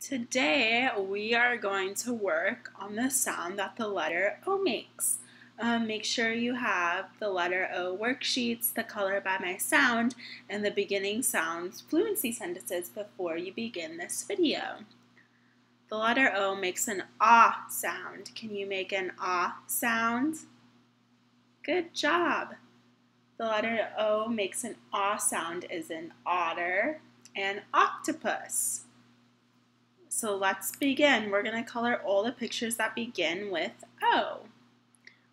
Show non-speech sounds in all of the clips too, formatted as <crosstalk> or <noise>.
Today we are going to work on the sound that the letter O makes. Um, make sure you have the letter O worksheets, the color by my sound, and the beginning sounds fluency sentences before you begin this video. The letter O makes an ah sound. Can you make an ah sound? Good job. The letter O makes an ah sound is an otter and octopus. So let's begin. We're going to color all the pictures that begin with O.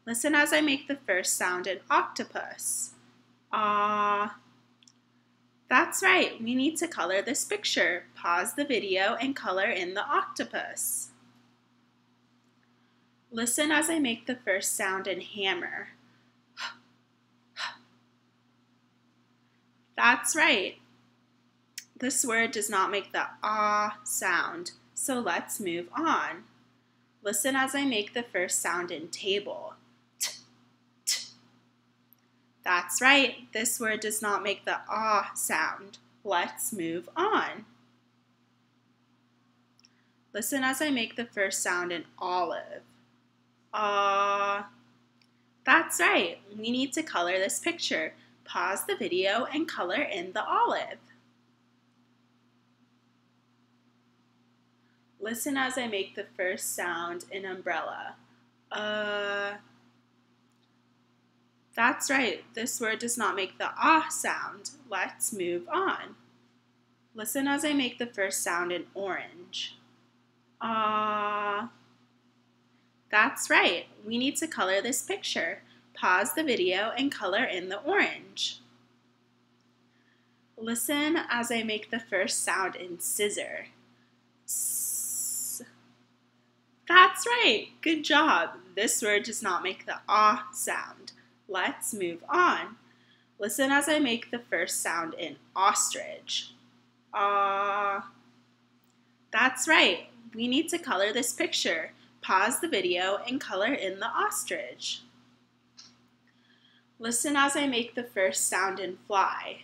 Listen as I make the first sound in octopus. Ah. That's right, we need to color this picture. Pause the video and color in the octopus. Listen as I make the first sound in hammer. <sighs> That's right, this word does not make the ah sound, so let's move on. Listen as I make the first sound in table. T, t. That's right, this word does not make the ah sound. Let's move on. Listen as I make the first sound in olive. Ah. That's right, we need to color this picture. Pause the video and color in the olive. Listen as I make the first sound in umbrella. Uh, that's right, this word does not make the ah sound. Let's move on. Listen as I make the first sound in orange. Ah. That's right, we need to color this picture. Pause the video and color in the orange. Listen as I make the first sound in scissor. That's right. Good job. This word does not make the ah sound. Let's move on. Listen as I make the first sound in ostrich. Ah. That's right. We need to color this picture. Pause the video and color in the ostrich. Listen as I make the first sound in fly.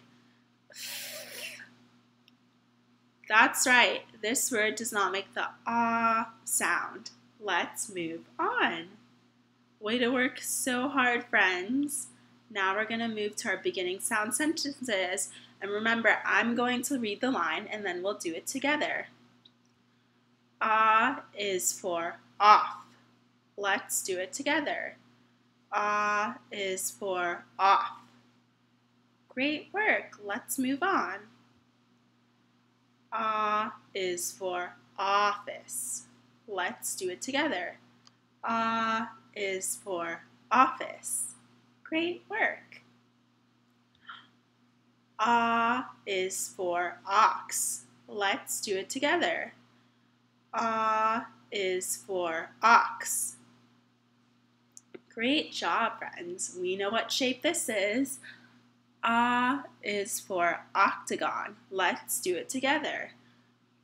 That's right, this word does not make the ah sound. Let's move on. Way to work so hard, friends. Now we're going to move to our beginning sound sentences. And remember, I'm going to read the line and then we'll do it together. Ah is for off. Let's do it together. Ah is for off. Great work. Let's move on. Ah is for office. Let's do it together. Ah is for office. Great work. Ah is for ox. Let's do it together. Ah is for ox. Great job, friends. We know what shape this is. Ah is for octagon. Let's do it together.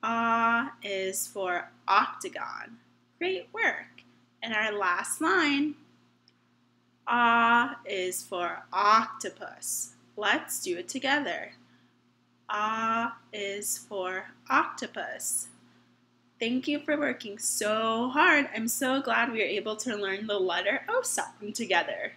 Ah is for octagon. Great work. And our last line, Ah is for octopus. Let's do it together. Ah is for octopus. Thank you for working so hard. I'm so glad we were able to learn the letter O sound together.